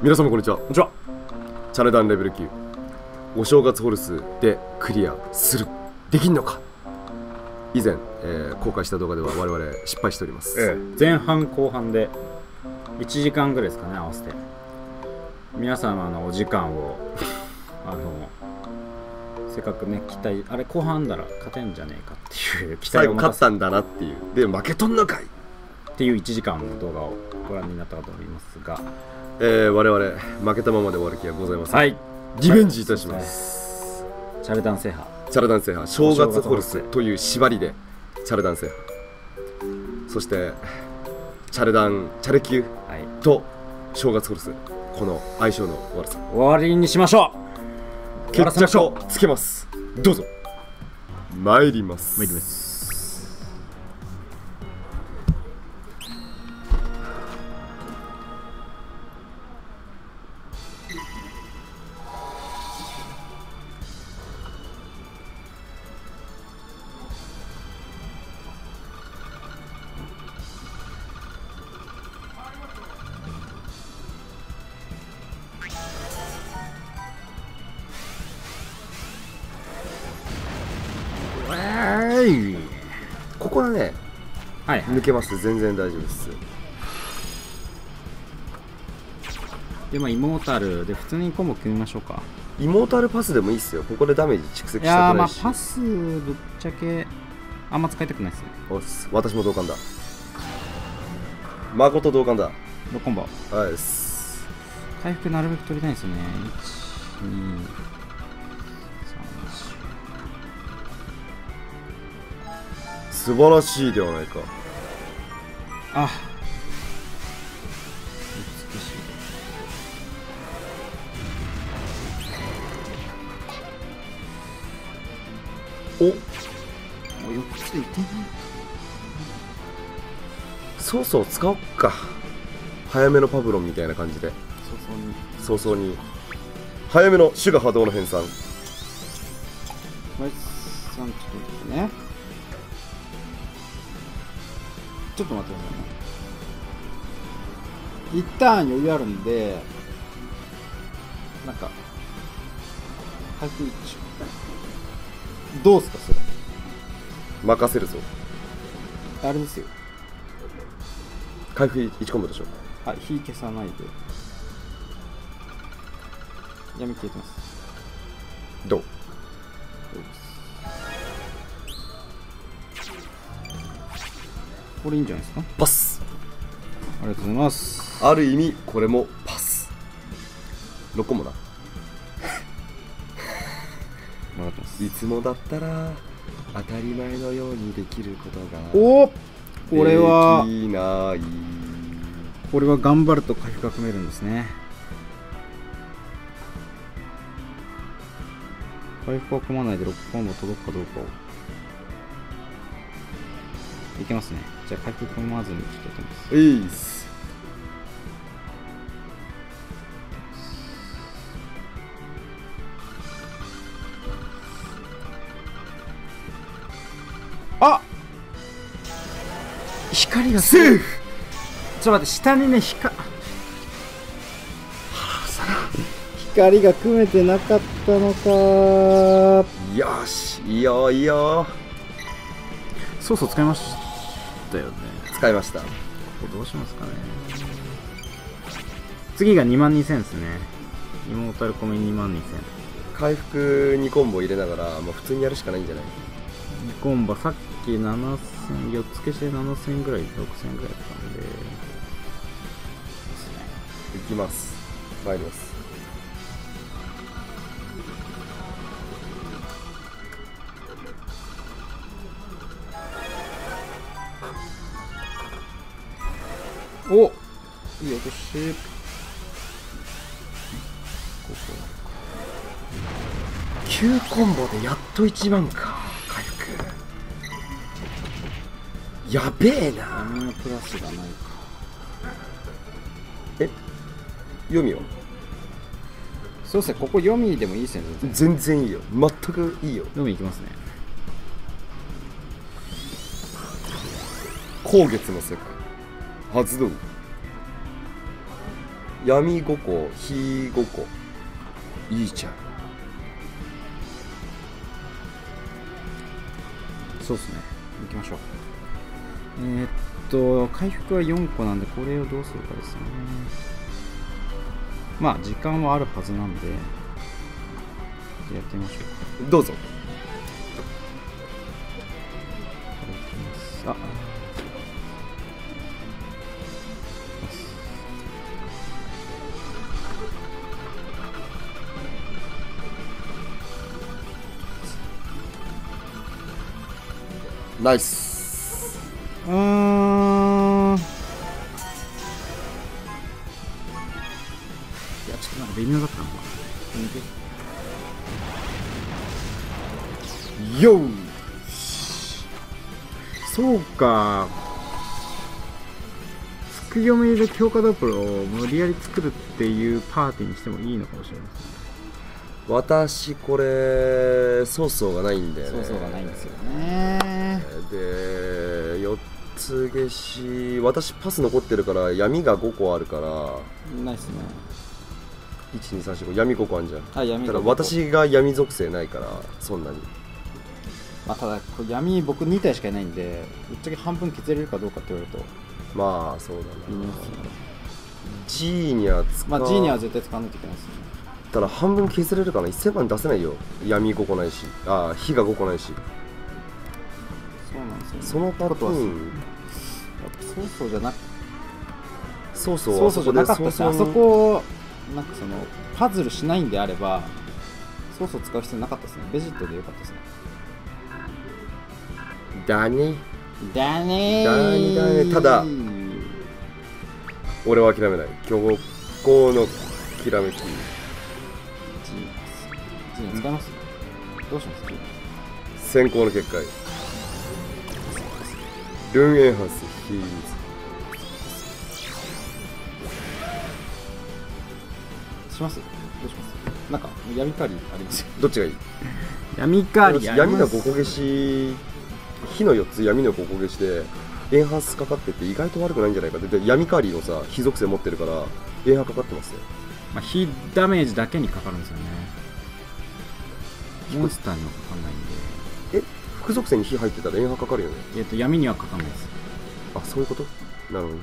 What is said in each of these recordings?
皆様こんにちは。こんにちは。チャレダンレベル9お正月ホルスでクリアする。できんのか。以前、えー公開した動画では我々失敗しております、ええ。前半後半で1時間ぐらいですかね合わせて。皆様のお時間を あのせっかくね期待あれ後半だら勝てんじゃねえかっていう 期待を勝ったんだなっていう。で負けとんのかい、っていう1時間の動画をご覧になったかと思いますがえー我々負けたままで終わる気はございません、はい。リベンジいたします、チャレダン制覇。チャレダン制覇。正月ホルスという縛りでチャレダン制覇。そしてチャレダンチャレ級はい。と正月ホルス。この相性の悪さ。終わりにしましょう。決着をつけます。どうぞ。参ります。参りますここはねはい。抜けます。全然大丈夫です。でまあイモータルで普通にコンボ組みましょうか。イモータルパスでもいいっすよ。ここでダメージ蓄積したくいやーまないしあパスぶっちゃけあんま使いたくないですね。おっす。私も同感だ。誠同感だ。ロコンボはい回復なるべく取りたいんですよね。1 2素晴らしいではないか。あ。美しい。お。およくついてないそうそう使おっか。早めのパブロンみたいな感じで。早々に。早々に早めのシュガ波動の編纂。マイスさんちょっとねちょっと待ってくださいね。一旦余裕あるんでなんか回復一どうすかそれ？任せるぞ。あれですよ。回復1コンボでしょ。はい火消さないで。闇消えてます。どう？これいいんじゃないですか？パス。ありがとうございます。ある意味これもパス。6コンボだ。分かってます。いつもだったら当たり前のようにできることがおこれはできない。これは頑張ると回復が組めるんですね。回復は組まないで6コンボ届くかどうかを。いけますねじゃあ回復組まずにちょっとやってみます。あ光がセーフ。ちょっと待って下にね光光が組めてなかったのか。よしいいよいいよ。そうそう使いましたよね。使いました。ここどうしますかね。次が2万2000ですね。イモータルコメ2万2000回復2コンボ入れながら、まあ、普通にやるしかないんじゃない？コンボさっき7000 4つ消して7000ぐらい6000ぐらいだったんで。いきます。参りますおいい落とし9コンボでやっと1万か。回復やべえな。プラスがないか。え？読みは？そうですねここ読みでもいいですね全然。全然いいよ。全くいいよ。読みいきますね。光月の世界発動闇5個火5個。いいじゃん。そうですね。行きましょう。えー、っと回復は4個なんでこれをどうするかですね。まあ時間はあるはずなんでやってみましょうか。どうぞ。あナイス。うーん。いやちょっとなんか微妙だったなよーそうか。つく読みで強化ドプロを無理やり作るっていうパーティーにしてもいいのかもしれません私これソースがないんだよね。そうそうがないんですよね。で4つ消し私パス残ってるから闇が5個あるから。ないっすね。1234闇5個あるじゃん。あ闇ただ私が闇属性ないからそんなに。まあ、ただ闇僕2体しかいないんでぶっちゃけ半分削れるかどうかって言われると。まあそうだな。ね。G には使まあ G には絶対使わないといけないですねただ半分削れるかな。1000万出せないよ。闇5個ないし。あ火が5個ないし。そうなんですよ、ね、そのパターン。ぱそうそうじゃなくそうそう。そうそうじゃなかったですねあそこなんかそのパズルしないんであればソースを使う必要なかったですね。ベジットでよかったですね。だねだねだねだねただ俺は諦めない。強行のきらめき G に使います？どうします？先行の結界。ルーンエンハンスヒールします？どうします？なんか闇カリありますどっちがいい？闇カ闇の5個消し火の4つ闇の5個消しでエンハンスかかってて意外と悪くないんじゃないかって。で闇カーリーのさ火属性持ってるからエンハかかってますねまあ、火ダメージだけにかかるんですよねモンスターにはかかんないんで。え副属性に火入ってたらエンハかかるよね？えっと闇にはかかんないです。あそういうこと？なるほど。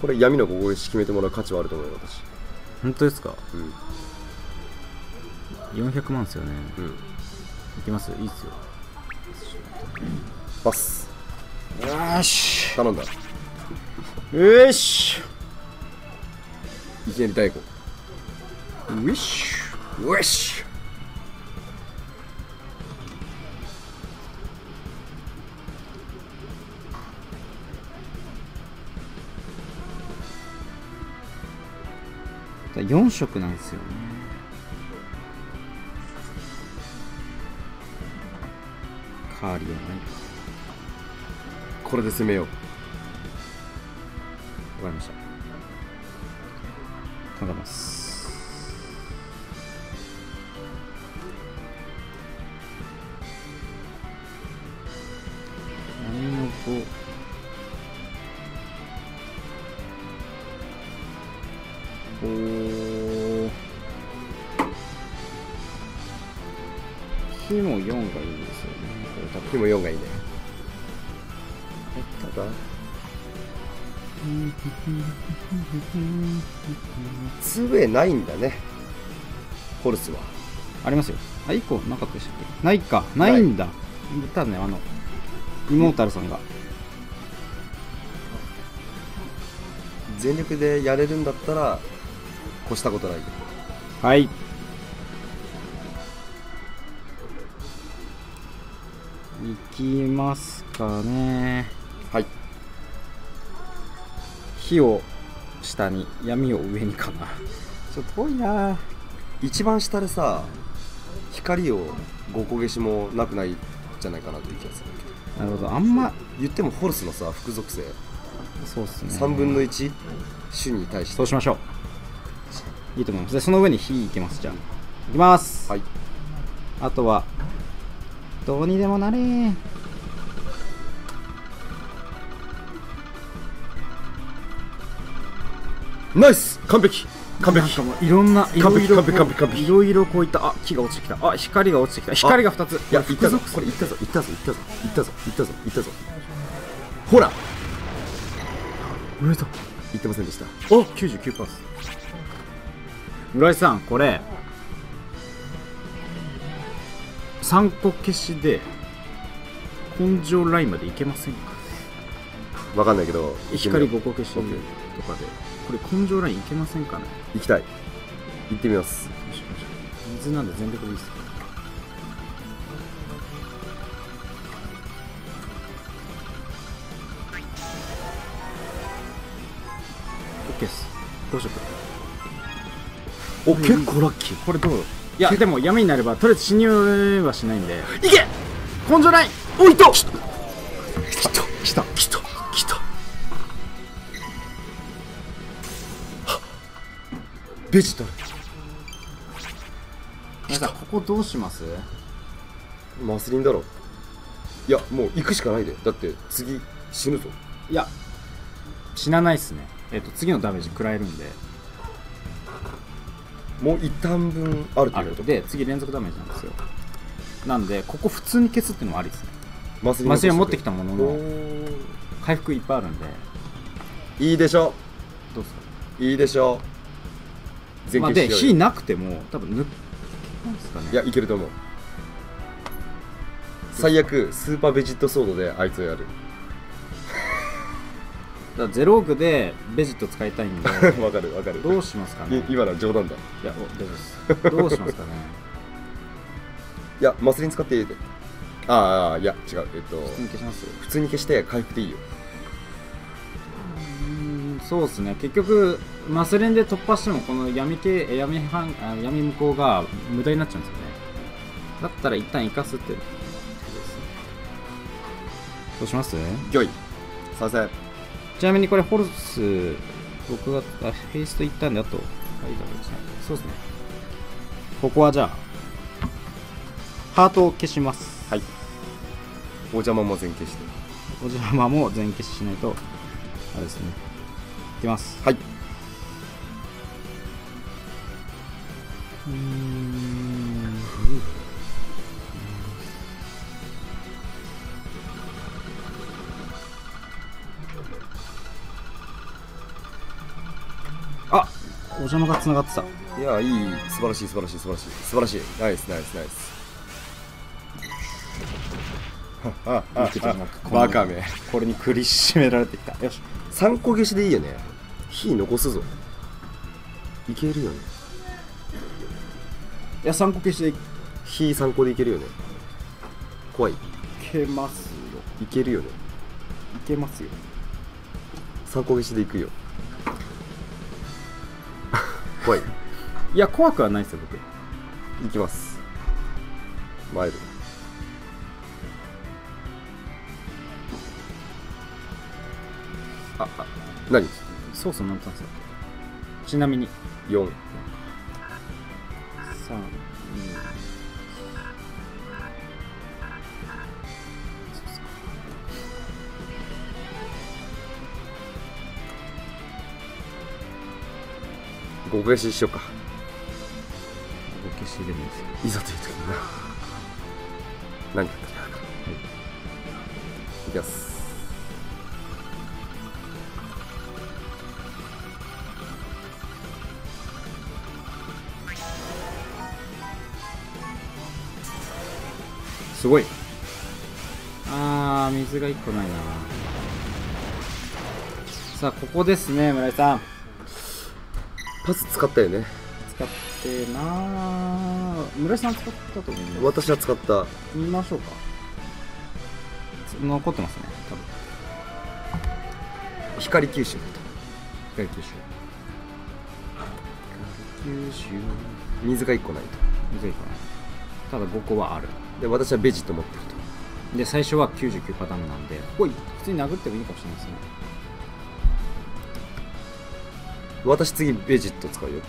これ闇の5個消し決めてもらう価値はあると思うよ私。本当ですか？うん。400万ですよね。うん。いきます？いいっすよ。パス。よし。頼んだ。よし。いきなり大悟ウィッシュウェッシ4色なんですよね。カーリーはない。これで攻めよう。わかりました。考えますおー。火も4がいいですよね。これ火も4がいいね。ただ？杖ないんだね。ホルスは。ありますよ。あ1個なかったでしたっけ？ないか。ないんだ。ただねあのイモータルさんが。全力でやれるんだったら越したことないよはい。いきますかね。はい。火を下に闇を上にかな。ちょっと遠いな。一番下でさ光を5個消しもなくないんじゃないかなという気がするなるほど。あんま言ってもホルスのさ副属性。そうっすね。3分の1種に対して。そうしましょういいと思います。でその上に火いきますじゃあ。いきます。はい。あとはどうにでもなれ。ーナイス！完璧！完璧！なんかもういろんな完璧！いろいろ完璧！完璧！完璧！いろいろこういったあ木が落ちてきた。あ光が落ちてきた。光が2つ。いやいったぞ。ここれいったぞ。いったぞ。いったぞ。いったぞ。いったぞ。いったぞ。ほら！おめでとう。言ってませんでした。お99%パース村井さんこれ3個消しで根性ラインまでいけませんか？わかんないけど光行5個消しとオッケー。かで。これ根性ラインいけませんかね？行きたい。行ってみます。水なんで全力でいいっすよ。OK です。どうしようお結構ラッキー。これどう？いやでも闇になればとりあえず侵入はしないんで。いけ根性ラインおいと来た。来た。来た。来た。ベジタル。皆さんここどうします？マスリンだろ。いやもう行くしかないで。だって次死ぬぞ。いや死なないっすね。えっ、と次のダメージ食らえるんでもう一旦分あるということで次連続ダメージなんですよ。なんでここ普通に消すっていうのもありですね。マスリンマスリン持ってきたものおのー。回復いっぱいあるんで。いいでしょ。どうですか？いいでしょ。前まあ、で火なくても多分抜すかね。いやいけると思う。最悪スーパーベジットソードであいつをやるだゼローグでベジット使いたいんで わかるわかる。どうしますかね？い今のは冗談だ。いやお大丈夫です。どうしますかね？いやマスリン使っていいでああいや違う。えっと普通に消します？普通に消して回復でいいよ。うーんそうですね。結局マスレンで突破してもこの闇系え闇半あ闇向こうが無駄になっちゃうんですよね。だったら一旦生かすってどうします？ギョイ。参戦ちなみにこれホルス僕があフェイスと言ったんであとはいダメですね。そうですね。ここはじゃあハートを消します。はい。お邪魔も全消して。お邪魔も全消ししないとあれですね。いきます。はい、うーんあお邪魔がつながってた。いやいい素晴らしい素晴らしい素晴らしい。素晴らしい。ナイスナイスナイス。バカめ。これに苦しめられてきた。よし。3個消しでいいよね。火残すぞ。いけるよね。いや3個消してい火3個でいけるよね。怖い。けますよ。いけるよね。いけますよ。3個消しでいくよ怖い。いや怖くはないですよ僕。いきます。マイルああ何？ソース何たんですかちなみに ?4 3 25消ししようか。お消しでもいいですよ。いざという時にな。何かあったらやるかいきます。すごい。あー水が1個ないな。さあここですね村井さんパス使ったよね。使ってな村井さん使ったと思います私は使った。見ましょうか。残ってますね多分。光吸収。だ光吸収。光吸収。と水が1個ないと。水いかない。ただ5個はある。で私はベジット持ってると。で最初は99パターンなんで。ここ普通に殴ってもいいかもしれないですね私次ベジット使うよ。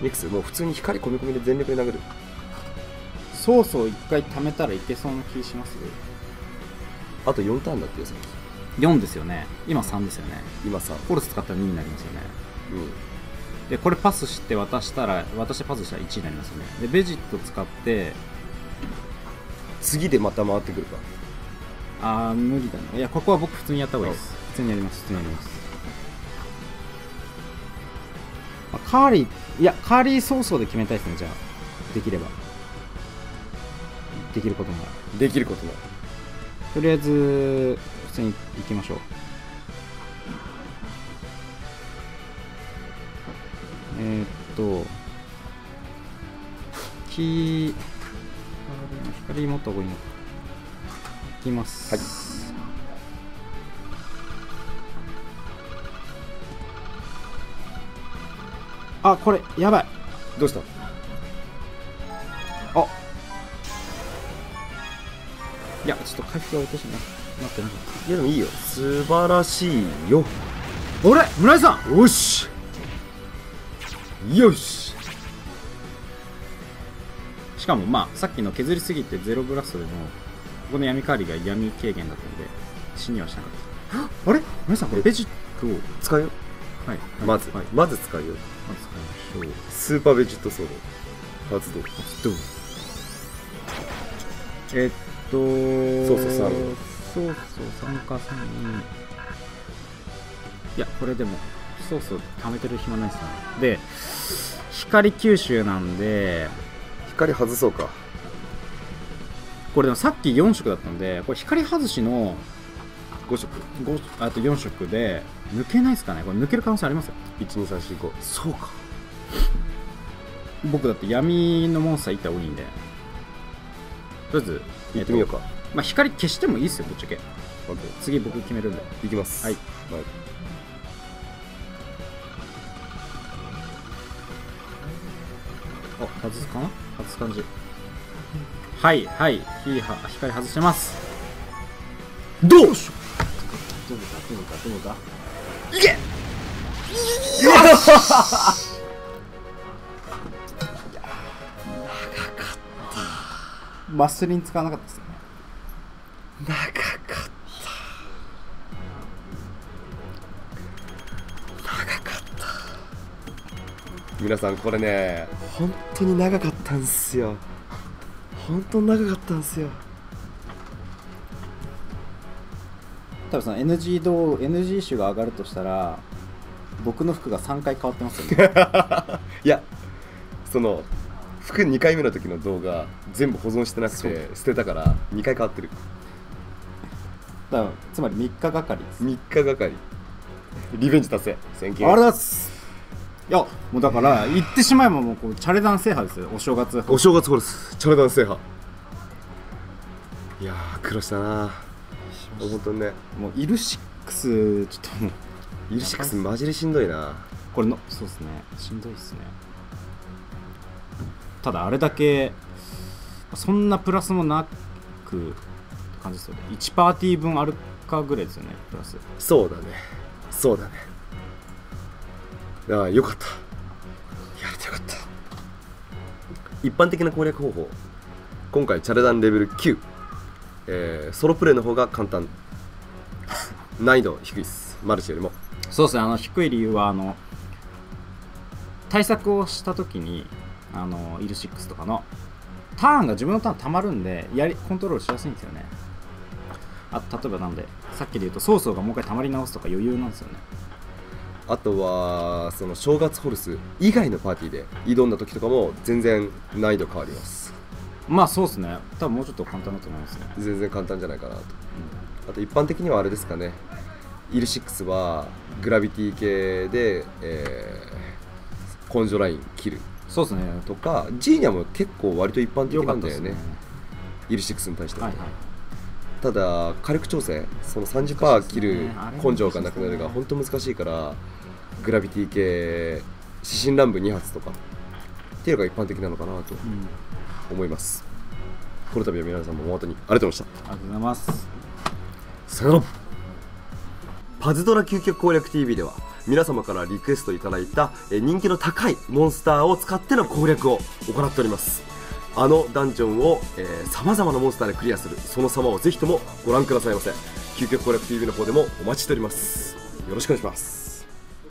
ミックスもう普通に光込み込みで全力で殴る。ソースを一回貯めたらいけそうな気しますあと4ターンだってよさっ4ですよね。今3ですよね。今さフォルス使ったら2になりますよね。うん。でこれパスして渡したら渡してパスしたら1になりますよね。でベジット使って次でまた回ってくるか。あー無理だな。いやここは僕普通にやった方がいいです。普通にやります。普通にやります、まあ、カーリーいやカーリー早々で決めたいですねじゃあ。できれば。できることなら。できることないとりあえず普通に行きましょう。えー、っとキー光持った方がいいのか。いきます。はいあこれやばい。どうした？あ。いやちょっと回復が落としななってなか。っいやでもいいよ。素晴らしいよ。たあれ村井さん！よし。よし。しかもまあさっきの削りすぎてゼロブラストでもここの闇カーリが闇軽減だったんで死にはしなかった。あれ？村井さんこれベジットを使うよはい、まず、はい、まず使うよ。まず使いましょう。スーパーベジットソード発動。ちょっとえっとそうそう三そうそう参加3人いやこれでもそうそう貯めてる暇ないっすね。で光吸収なんで光外そうか。これでもさっき4色だったんでこれ光外しの5色5あと4色で抜けないですかね？これ抜ける可能性ありますよ。12345そうか。僕だって闇のモンスター1体多いんで。とりあえず行ってみようか、まあ、光消してもいいですよぶっちゃけ。次僕決めるんで。いきます。はい。はいあ外すかな？外す感じ。はいはい。火は光外してます。どう？どうだ？どうだ？どうだマスリン使わなかったですよね。長かった長かった。皆さんこれね本当に長かったんすよ。本当に長かったんすよ多分その NG 度 NG 種が上がるとしたら僕の服が3回変わってますよね。いやその服2回目の時の動画全部保存してなくて捨てたから2回変わってる。だからつまり3日がかりです。3日がかり。リベンジ達成。 Thank you。ありがとうございます。いやもうだから言ってしまえばもうこうチャレダン制覇ですよ。お正月。お正月ホルスチャレダン制覇。いやー苦労したな本当にね。もうイルシックスちょっともうイルシックスマジでしんどいな。これのそうですね。しんどいですね。ただあれだけそんなプラスもなくって感じですよね。1パーティー分あるかぐらいですよねプラス。そうだね。そうだね。ああよかった。やれてよかった。一般的な攻略方法。今回チャレダンレベル9、えーソロプレイの方が簡単。難易度低いです。マルチよりも。そうですね。あの低い理由はあの対策をした時にあのイルシックスとかのターンが自分のターン溜まるんでやりコントロールしやすいんですよね。あ例えばなんでさっきで言うとソースがもう一回溜まり直すとか余裕なんですよね。あとはその正月ホルス以外のパーティーで挑んだ時とかも全然難易度変わりますまあそうですね。多分もうちょっと簡単だと思いますね、全然簡単じゃないかなと。あと一般的にはあれですかね。イル6はグラビティ系で、えー、根性ライン切る。そうですね。とかジーニャも結構割と一般的なんだよね。ね。イル6に対しては、はいはい。ただ火力調整その30%切る根性がなくなるが本当難しいからグラビティ系指針乱舞2発とかっていうのが一般的なのかなと。うん思います。この度は皆さんもお後にありがとうございました。ありがとうございます。さよなら。パズドラ究極攻略 TV では皆様からリクエストいただいたえー人気の高いモンスターを使っての攻略を行っております。あのダンジョンをさまざまなモンスターでクリアするその様をぜひともご覧くださいませ。究極攻略 TV の方でもお待ちしております。よろしくお願いします